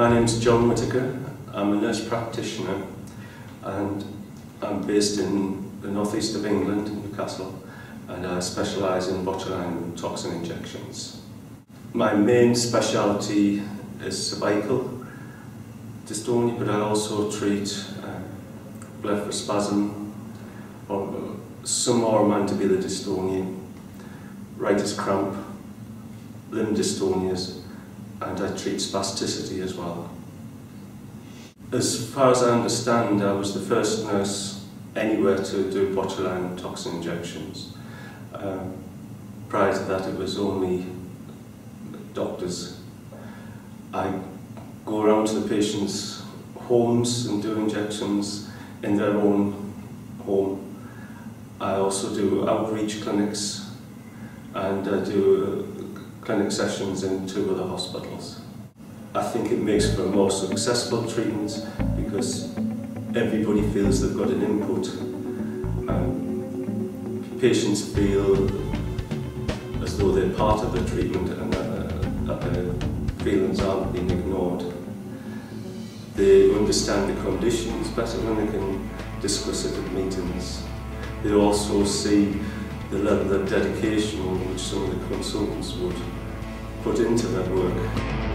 My name's John Whitaker. I'm a nurse practitioner and I'm based in the northeast of England, Newcastle, and I specialise in botulinum toxin injections. My main speciality is cervical dystonia, but I also treat uh, blepharospasm or some oromandibular dystonia, writer's cramp, limb dystonias, and I treat spasticity as well. As far as I understand, I was the first nurse anywhere to do botulinum toxin injections. Um, prior to that, it was only doctors. I go around to the patients' homes and do injections in their own home. I also do outreach clinics and I do clinic sessions in two other hospitals. I think it makes for a more successful treatment because everybody feels they've got an input. Um, patients feel as though they're part of the treatment and that, that their feelings aren't being ignored. They understand the conditions better when they can discuss it at meetings. They also see the level of dedication which some of the consultants would put into that work.